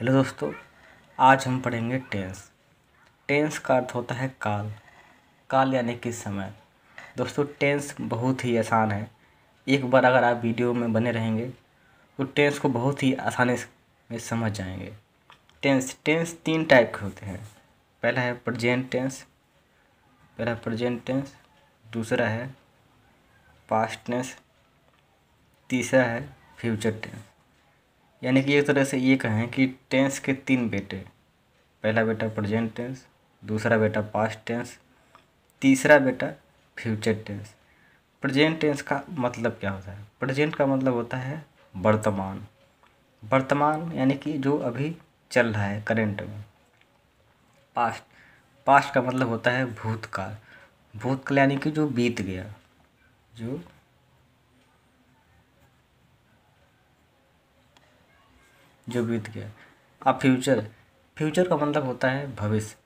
Hello दोस्तों, आज हम पढ़ेंगे टेंस। टेंस का अर्थ होता है काल। काल यानी कि समय। दोस्तों, टेंस बहुत ही आसान है। एक बार अगर आप वीडियो में बने रहेंगे तो टेंस को बहुत ही आसानी में समझ जाएँगे। टेंस टेंस तीन टाइप के होते हैं। पहला है प्रजेंट टेंस, पहला प्रजेंट टेंस, दूसरा है पास्ट टेंस, तीसरा है फ्यूचर टेंस। यानी कि एक तरह से ये कहें कि टेंस के तीन बेटे। पहला बेटा प्रेजेंट टेंस दूसरा बेटा पास्ट टेंस तीसरा बेटा फ्यूचर टेंस प्रेजेंट टेंस का मतलब क्या होता है? प्रेजेंट का मतलब होता है वर्तमान। वर्तमान यानी कि जो अभी चल रहा है करेंट में। पास्ट पास्ट का मतलब होता है भूतकाल। भूतकाल यानी कि जो बीत गया, जो जो बीत गया। अब फ्यूचर फ्यूचर का मतलब होता है भविष्य,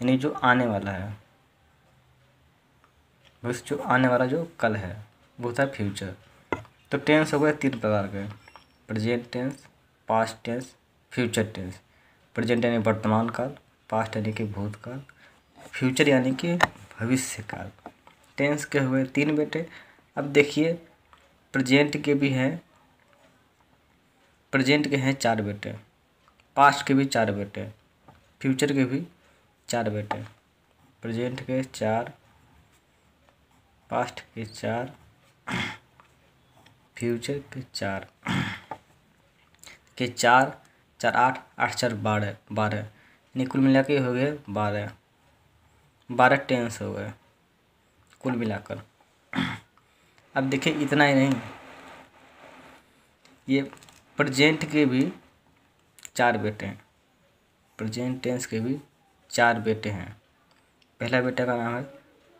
यानी जो आने वाला है। भविष्य जो आने वाला जो कल है, वो होता है फ्यूचर तो टेंस हो गए तीन प्रकार के। Present tense past tense future tense present यानी वर्तमान काल पास्ट यानी कि भूतकाल। फ्यूचर यानी कि भविष्य काल। टेंस के हुए तीन बेटे। अब देखिए प्रेजेंट के भी हैं प्रेजेंट के हैं चार बेटे, पास्ट के भी चार बेटे, फ्यूचर के भी चार बेटे। प्रेजेंट के चार, पास्ट के चार, फ्यूचर के चार। के चार चार आठ आठ, चार बारह बारह। यानी कुल मिला के हो गए बारह। बारह टेंस हो गए, कुल मिलाकर। अब देखिए इतना ही नहीं। ये प्रेजेंट के भी चार बेटे हैं। प्रजेंट टेंस के भी चार बेटे हैं। पहला बेटा का नाम है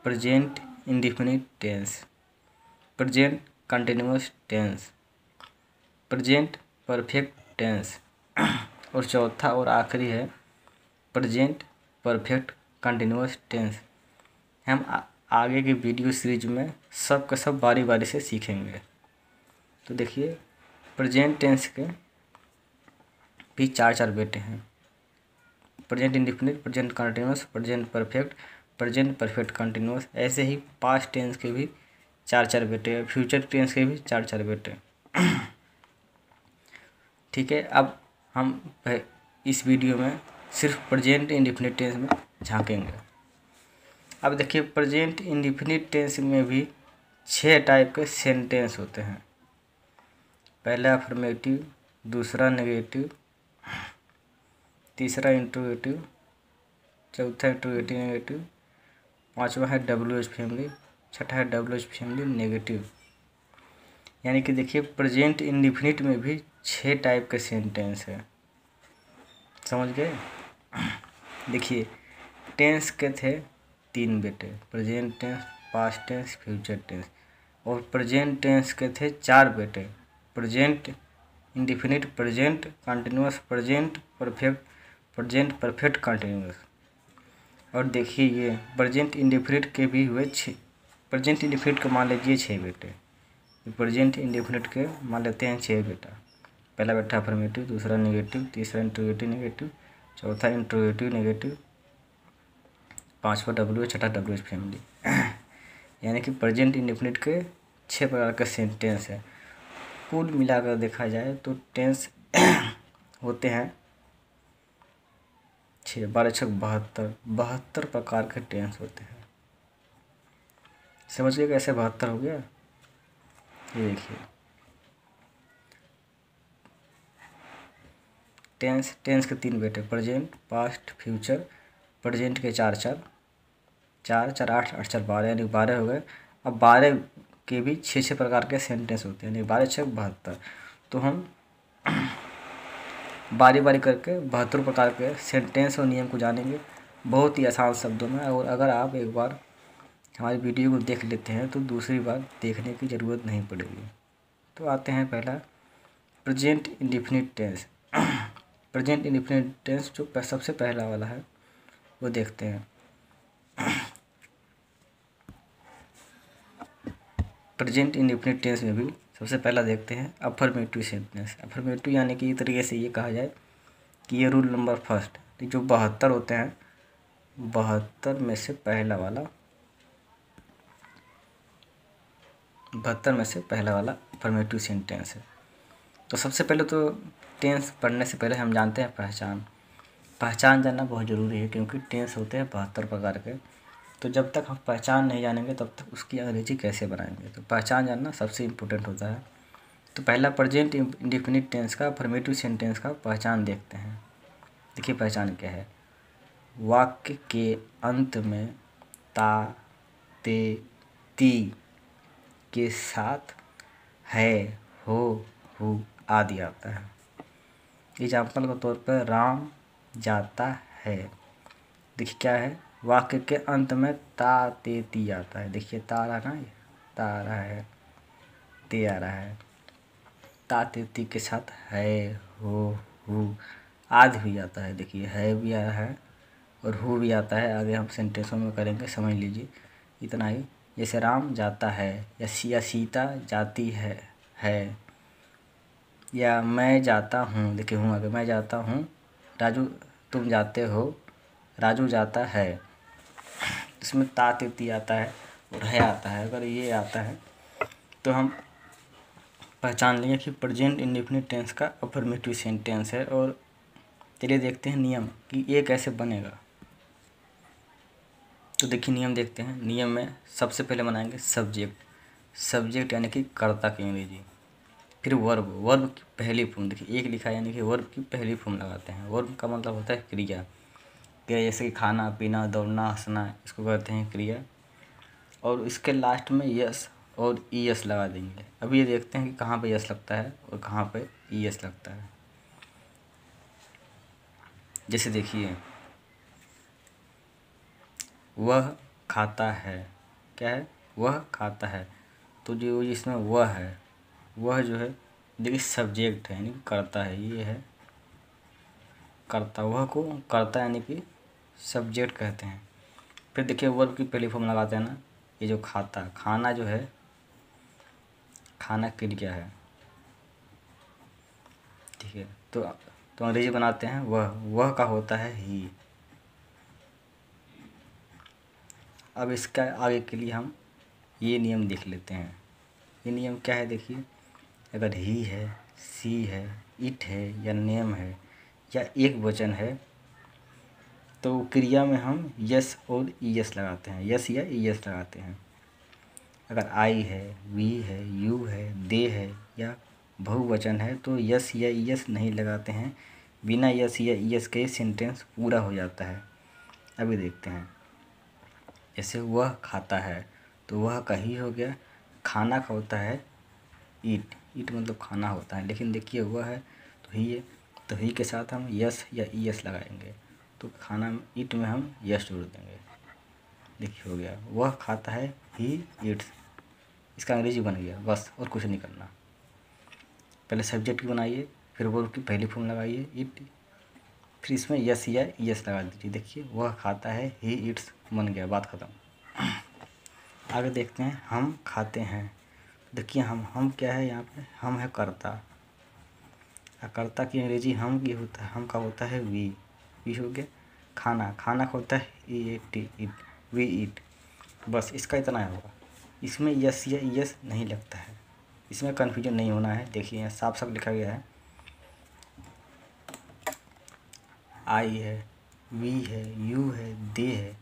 present indefinite tense. Present continuous tense. Present perfect tense. और चौथा और आखिरी है प्रजेंट परफेक्ट कंटिन्यूस टेंस। हम आगे के वीडियो सीरीज़ में सब का सब बारी बारी से सीखेंगे। तो देखिए प्रेजेंट टेंस के भी चार चार बेटे हैं। Present indefinite, present continuous present perfect present perfect continuous ऐसे ही पास्ट टेंस के भी चार चार बेटे हैं, फ्यूचर टेंस के भी चार चार बेटे ठीक है, अब हम इस वीडियो में सिर्फ़ प्रेजेंट इंडिफिनिट टेंस में झांकेंगे। अब देखिए, प्रेजेंट इंडिफिनिट टेंस में भी छः टाइप के सेंटेंस होते हैं। पहला अफर्मेटिव दूसरा नेगेटिव तीसरा इंट्रोगेटिव चौथा इंट्रोगेटिव नेगेटिव पांचवा है डब्ल्यू एच फैमिली छठा है डब्ल्यू एच फैमिली नेगेटिव यानी कि देखिए प्रेजेंट इंडिफिनिट में भी छः टाइप के सेंटेंस है। समझ गए? देखिए टेंस के थे तीन बेटे present tense past tense future tense और प्रेजेंट टेंस के थे चार बेटे present indefinite present continuous present perfect present perfect continuous और देखिए ये प्रेजेंट इंडिफिनिट के भी हुए छः। प्रेजेंट इंडिफिनिट के मान लीजिए छः बेटे। प्रेजेंट इंडिफिनिट के मान लेते हैं छः बेटा। पहला बेटा अफर्मेटिव दूसरा नेगेटिव तीसरा इंट्रोगेटिव नेगेटिव चौथा इंट्रोगेटिव नेगेटिव पाँचवा डब्ल्यू छठा डब्ल्यू फैमिली यानी कि प्रेजेंट इंडिफिनिट के छः प्रकार का सेंटेंस है। कुल मिलाकर देखा जाए तो टेंस होते हैं छः बारह छः बहत्तर। बहत्तर प्रकार के टेंस होते हैं। समझिए कैसे बहत्तर हो गया? ये देखिए। टेंस टेंस के तीन बेटे, प्रेजेंट, पास्ट, फ्यूचर। प्रेजेंट के चार चार। चार चार, आठ आठ, चार, बारह, यानी बारह हो गए। अब बारह के भी छः छः प्रकार के सेंटेंस होते हैं, यानी बारह छः बहत्तर। तो हम बारी बारी करके बहत्तर प्रकार के सेंटेंस और नियम को जानेंगे। बहुत ही आसान शब्दों में, और अगर आप एक बार हमारी वीडियो को देख लेते हैं तो दूसरी बार देखने की ज़रूरत नहीं पड़ेगी। तो आते हैं पहला, present indefinite tense present indefinite tense जो सबसे पहला वाला है, वो देखते हैं। प्रेजेंट इंडिफिनिट टेंस में भी सबसे पहला देखते हैं अफर्मेटिव सेंटेंस अफर्मेटिव यानी कि एक तरीके से ये कहा जाए कि ये रूल नंबर फ़र्स्ट जो बहत्तर होते हैं, बहत्तर में से पहला वाला, बहत्तर में से पहला वाला अफर्मेटिव सेंटेंस है। तो सबसे पहले तो टेंस पढ़ने से पहले हम जानते हैं पहचान। पहचान जानना बहुत ज़रूरी है क्योंकि टेंस होते हैं बहत्तर प्रकार के। तो जब तक हम पहचान नहीं जानेंगे, तब तक उसकी अंग्रेज़ी कैसे बनाएँगे? तो पहचान जानना सबसे इम्पोर्टेंट होता है। तो पहला प्रजेंट इंडिफिनिट टेंस का अफर्मेटिव सेंटेंस का पहचान देखते हैं। देखिए पहचान क्या है। वाक्य के अंत में ता, ते, ती के साथ है, हो, हु आदि आता है। एग्ज़ाम्पल के तौर पर राम जाता है। देखिए क्या है। वाक्य के अंत में ता, ते, ती आता है। देखिए, तारा ना ये ता आ रहा है ते आ रहा है। ता, ते, ती के साथ है, हो, हु, आदि भी आता है। देखिए, है भी आ रहा है और हु भी आता है। आगे हम सेंटेंसों में करेंगे, समझ लीजिए। इतना ही। जैसे राम जाता है या या सीता जाती है है। या मैं जाता हूँ, देखिए, हूँ अगर मैं जाता हूँ, राजू, तुम जाते हो, राजू जाता है। इसमें ता आता है और है आता है। अगर ये आता है तो हम पहचान लेंगे कि प्रजेंट इंडिफिनिट टेंस का अफर्मेटिव सेंटेंस है और चलिए देखते हैं नियम कि ये कैसे बनेगा। तो देखिए नियम देखते हैं। नियम में सबसे पहले बनाएँगे सब्जेक्ट सब्जेक्ट यानी कि कर्ता की अंग्रेज़ी। फिर वर्ब वर्ब की पहली फॉर्म देखिए, एक लिखा यानी कि वर्ब की पहली फॉर्म लगाते हैं। वर्ब का मतलब होता है क्रिया। क्रिया जैसे कि खाना, पीना, दौड़ना, हंसना, इसको कहते हैं क्रिया। और इसके लास्ट में यस और ई एस लगा देंगे। अभी ये देखते हैं कि कहाँ पे यस लगता है और कहाँ पे ई एस लगता है। जैसे देखिए, वह खाता है। क्या है? वह खाता है। तो जो इसमें वह है, वह जो है, देखिए सब्जेक्ट है, यानी करता है, ये है। करता, वह को करता यानी कि सब्जेक्ट कहते हैं। फिर देखिए वर्ब की पहली फॉर्म लगाते हैं ना, ये जो खाता, खाना जो है, खाना क्रिया है? ठीक है तो तो अंग्रेज़ी बनाते हैं, वह वह का होता है ही। अब इसका आगे के लिए हम ये नियम देख लेते हैं। ये नियम क्या है देखिए, अगर ही है, सी है, इट है, या नेम है, या एक वचन है तो क्रिया में हम यस और ई एस लगाते हैं। यस या ई एस लगाते हैं। अगर आई है वी है यू है, दे है या बहुवचन है तो यस या ई एस नहीं लगाते हैं। बिना यस या ई एस के सेंटेंस पूरा हो जाता है। अभी देखते हैं। जैसे वह खाता है तो वह का ही हो गया, खाना का होता है ईट ईट मतलब खाना होता है। लेकिन देखिए वह है तो ही है तो ही के साथ हम यस या ई एस लगाएँगे। तो खाना ईट में हम यस जोड़ देंगे। देखिए हो गया। वह खाता है, ही ईट्स इसका अंग्रेज़ी बन गया। बस, और कुछ नहीं करना। पहले सब्जेक्ट की बनाइए, फिर वो की पहली फॉर्म लगाइए, ईट। फिर इसमें यस या एस लगा दीजिए। देखिए, वह खाता है, ही ईट्स बन गया। बात ख़त्म। आगे देखते हैं। हम खाते हैं। देखिए, हम हम क्या है यहाँ पे? हम है कर्ता। कर्ता की अंग्रेज़ी हम की होता है, हम का होता है वी वी हो गया। खाना खाना होता है E A T eat we eat बस इसका इतना होगा। इसमें यस या यस नहीं लगता है। इसमें कन्फ्यूज़न नहीं होना है। देखिए साफ़ साफ़ लिखा गया है। आई है वी है यू है दे है।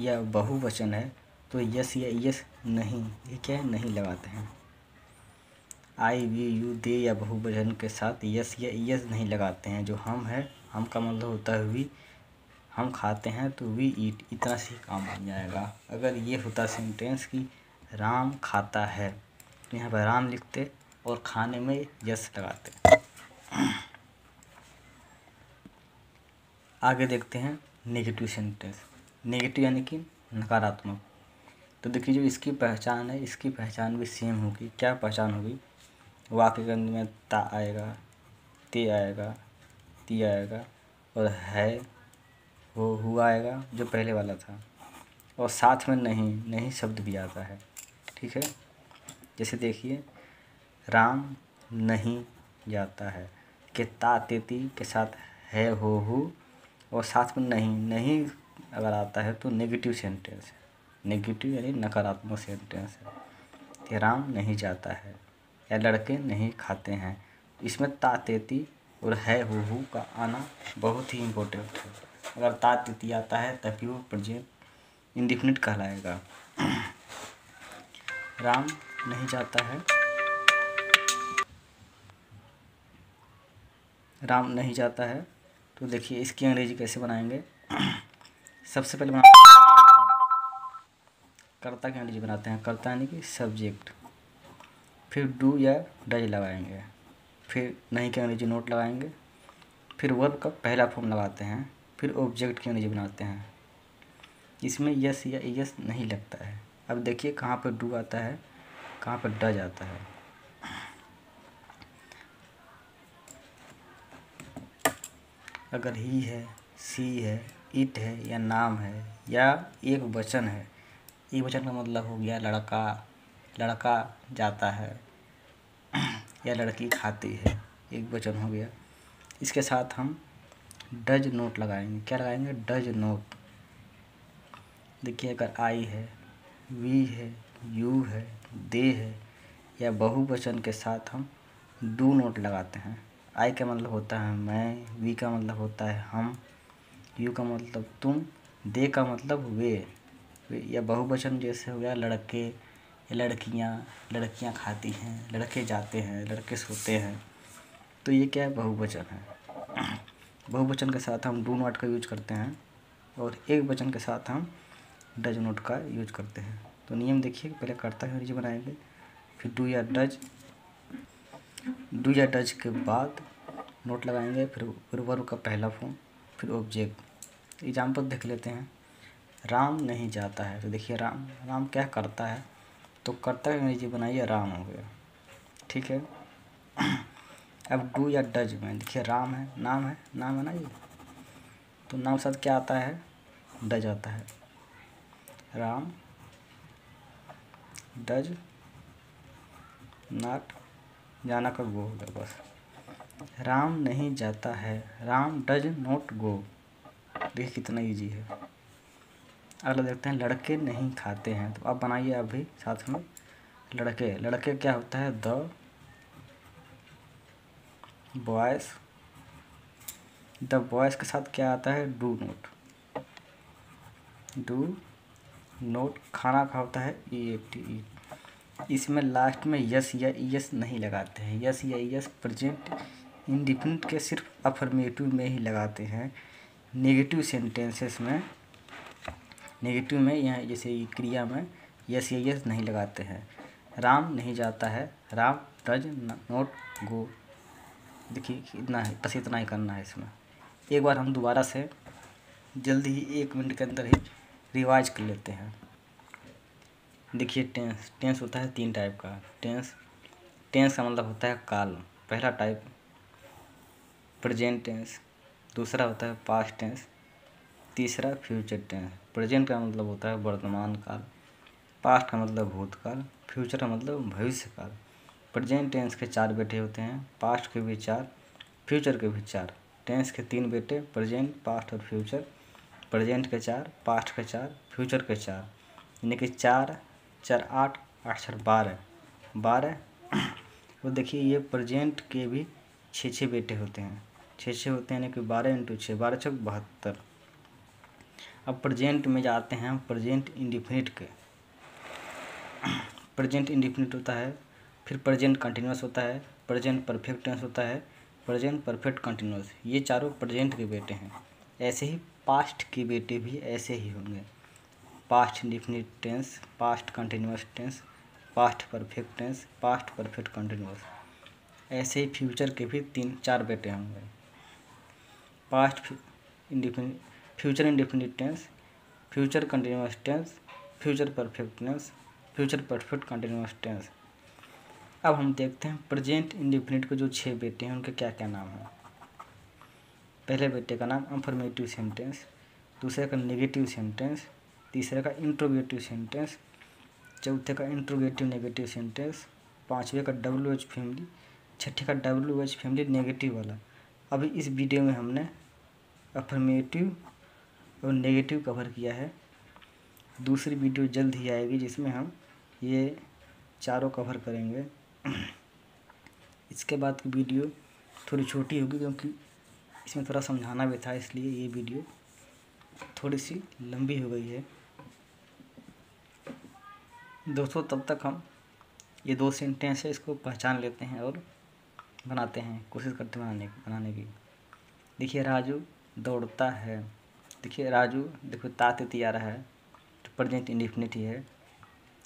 या बहुवचन है। तो यस या यस नहीं, ये क्या है? नहीं लगाते हैं। आई वी यू दे या बहुवचन के साथ यस या यस नहीं लगाते हैं। जो हम है हम का मतलब होता है वी हम खाते हैं तो वी ईट इतना से काम बन जाएगा। अगर ये होता सेंटेंस कि राम खाता है तो यहाँ पर राम लिखते और खाने में यस लगाते। आगे देखते हैं नेगेटिव सेंटेंस नेगेटिव यानी कि नकारात्मक। तो देखिए जो इसकी पहचान है, इसकी पहचान भी सेम होगी। क्या पहचान होगी? वाक्य के में ता आएगा, ते आएगा ती आएगा और है, वो हुआ आएगा जो पहले वाला था। और साथ में नहीं नहीं शब्द भी आता है, ठीक है? जैसे देखिए, राम नहीं जाता है, के ता तेती के साथ है, हो, हु, और साथ में नहीं नहीं अगर आता है तो नेगेटिव सेंटेंस है। नेगेटिव यानी नकारात्मक सेंटेंस है। कि राम नहीं जाता है, या लड़के नहीं खाते हैं, इसमें तातेती और है हो हु का आना बहुत ही इम्पोर्टेंट है। अगर तातेती आता है, तभी वो प्रेजेंट इंडिफिनिट कहलाएगा। राम नहीं जाता है। राम नहीं जाता है। तो देखिए, इसकी अंग्रेज़ी कैसे बनाएँगे? सबसे पहले बना कर्ता की अंग्रेज़ी बनाते हैं। कर्ता यानी कि सब्जेक्ट फिर डू या डज लगाएँगे। फिर नहीं के अंग्रेज़ी नोट लगाएँगे। फिर वर्ब का पहला फॉर्म लगाते हैं, फिर ऑब्जेक्ट की अंग्रेज़ी बनाते हैं। इसमें यस या यस नहीं लगता है। अब देखिए कहाँ पर डू आता है, कहाँ पर डज आता है। अगर ही है सी है इट है, या नाम है, या एक वचन है, एक वचन का मतलब हो गया लड़का लड़का जाता है। या लड़की खाती है, एक वचन हो गया। इसके साथ हम डज नोट लगाएँगे। क्या लगाएँगे? Does not. देखिए, अगर आई है, वी है, यू है, दे है, या बहुवचन के साथ हम डू नोट लगाते हैं। आई का मतलब होता है मैं, वी का मतलब होता है हम, यू का मतलब तुम, दे का मतलब वे। या बहुवचन जैसे हो गया, लड़के लड़कियाँ लड़कियाँ खाती हैं, लड़के जाते हैं, लड़के सोते हैं। तो ये क्या है? बहुवचन है। बहुवचन के साथ हम डू नोट का यूज़ करते हैं और एक वचन के साथ हम डज नोट का यूज़ करते हैं। तो नियम देखिए, पहले कर्ता अंग्रेज़ी बनाएँगे। फिर डू या डज। डू या डज के बाद नोट लगाएँगे, फिर फिर का पहला फॉर्म फिर ऑब्जेक्ट एग्ज़ाम्पल देख लेते हैं। राम नहीं जाता है। तो देखिए राम राम क्या करता है? तो करता है अंग्रेज़ी बनाइए राम हो गया। ठीक है? अब डू या डज में। देखिए, राम है, नाम है नाम है ना ये? तो नाम साथ क्या आता है? डज आता है। राम, डज, नाट जाना का गो होगा बस। राम नहीं जाता है। Ram, does, not, go. देखिए कितना इजी है। अगला देखते हैं, लड़के नहीं खाते हैं। तो आप बनाइए अभी साथ में, लड़के लड़के क्या होता है? द बॉयस द बॉयस के साथ क्या आता है? Do not. डू नोट, खाना का होता है, ई ए टी ई। इसमें लास्ट में यस या यस नहीं लगाते हैं। यस या यस प्रेजेंट इंडिफिनिट के सिर्फ़ अफर्मेटिव में ही लगाते हैं। नेगेटिव सेंटेंसेस में नेगेटिव में यहाँ जैसे क्रिया में यस या यस नहीं लगाते हैं। राम नहीं जाता है। Ram does not, go. देखिए इतना है, बस इतना ही करना है इसमें। एक बार हम दोबारा से जल्दी ही एक मिनट के अंदर ही रिवाइज कर लेते हैं। देखिए, टेंस टेंस होता है तीन टाइप का। टेंस टेंस का मतलब होता है काल। पहला टाइप, प्रेजेंट टेंस। दूसरा होता है पास्ट टेंस। तीसरा फ्यूचर टेंस। प्रेजेंट का मतलब होता है वर्तमान काल, पास्ट का मतलब भूतकाल, फ्यूचर का मतलब भविष्य काल प्रेजेंट टेंस के चार बेटे होते हैं, पास्ट के भी चार, फ्यूचर के भी चार। टेंस के तीन बेटे, प्रेजेंट, पास्ट और फ्यूचर। प्रेजेंट के चार, पास्ट के चार, फ्यूचर के चार। यानी कि चार चार आठ आठ, चार बारह। बारह, वो देखिए ये प्रेजेंट के भी छः छः बेटे होते हैं। छः छः होते हैं यानी कि बारह इंटू छः, बारह छः बहत्तर। अब प्रेजेंट में जाते हैं प्रेजेंट इंडिफिनिट के। प्रेजेंट इंडिफिनिट होता है, फिर प्रेजेंट कंटिन्यूस होता है प्रेजेंट परफेक्ट टेंस होता है प्रेजेंट परफेक्ट कंटिन्यूस ये चारों प्रेजेंट के बेटे हैं। ऐसे ही पास्ट के बेटे भी ऐसे ही होंगे। Past indefinite tense past continuous tense past perfect tense past perfect continuous ऐसे ही फ्यूचर के भी तीन चार बेटे होंगे। Past indefinite future indefinite tense future continuous tense future perfect tense future perfect continuous tense अब हम देखते हैं प्रेजेंट इंडिफिनिट के जो छः बेटे हैं, उनके क्या क्या नाम हैं। पहले बेटे का नाम अफर्मेटिव सेंटेंस दूसरे का नेगेटिव सेंटेंस तीसरे का इंट्रोगेटिव सेंटेंस चौथे का इंट्रोगेटिव नेगेटिव सेंटेंस पाँचवें का डब्ल्यू एच फैमिली छठे का डब्ल्यू एच फैमिली नेगेटिव वाला। अभी इस वीडियो में हमने अफर्मेटिव और नेगेटिव कवर किया है। दूसरी वीडियो जल्द ही आएगी जिसमें हम ये चारों कवर करेंगे। इसके बाद की वीडियो थोड़ी छोटी होगी क्योंकि इसमें थोड़ा समझाना भी था, इसलिए ये वीडियो थोड़ी सी लंबी हो गई है। दोस्तों, तब तक हम ये दो सेंटेंस है, इसको पहचान लेते हैं और बनाते हैं, कोशिश करते हैं बनाने की बनाने की। देखिए, राजू दौड़ता है। देखिए, राजू, देखो, ताती आ रहा है तो प्रजेंट इंडिफिनिटी है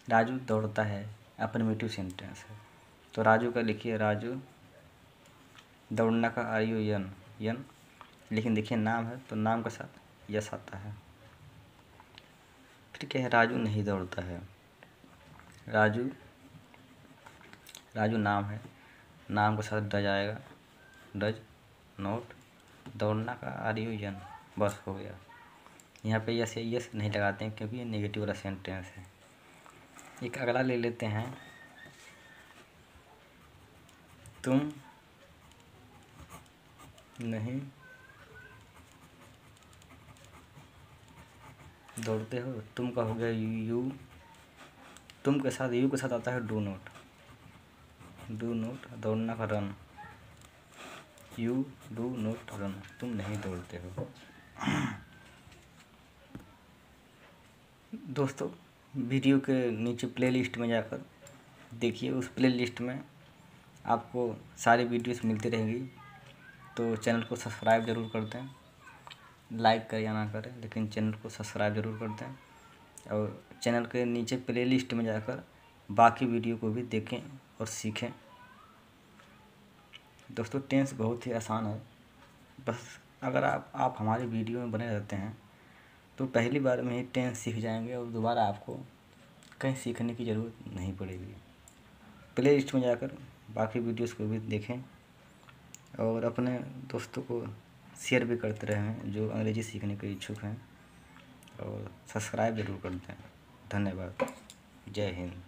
राजू दौड़ता है अफर्मेटिव सेंटेंस है तो राजू का लिखिए, राजू, दौड़ना का आर यू यन यन लेकिन देखिए, नाम है तो नाम के साथ यस आता है। फिर क्या है राजू नहीं दौड़ता है। राजू राजू नाम है। नाम के साथ डज आएगा। डज, नोट, दौड़ना का आर यू यन बस हो गया। यहाँ पे यस यस नहीं लगाते हैं क्योंकि ये नेगेटिव वाला सेंटेंस है। एक अगला ले लेते हैं। तुम नहीं दौड़ते हो, तुम का हो गया यू तुम के साथ यू के साथ आता है डू नोट डू नोट दौड़ना का run you do not run तुम नहीं दौड़ते हो। दोस्तों, वीडियो के नीचे प्लेलिस्ट में जाकर देखिए, उस प्लेलिस्ट में आपको सारी वीडियोस मिलती रहेंगी। तो चैनल को सब्सक्राइब ज़रूर कर दें। लाइक करें या ना करें, लेकिन चैनल को सब्सक्राइब ज़रूर कर दें। और चैनल के नीचे प्लेलिस्ट में जाकर बाकी वीडियो को भी देखें और सीखें। दोस्तों टेंस बहुत ही आसान है। बस अगर आप आप हमारे वीडियो में बने रहते हैं तो पहली बार में ही टेंस सीख जाएँगे और दोबारा आपको कहीं सीखने की ज़रूरत नहीं पड़ेगी। प्ले लिस्ट में जाकर बाकी वीडियोस को भी देखें और अपने दोस्तों को शेयर भी करते रहें जो अंग्रेज़ी सीखने के इच्छुक हैं और सब्सक्राइब ज़रूर कर दें। धन्यवाद। जय हिंद।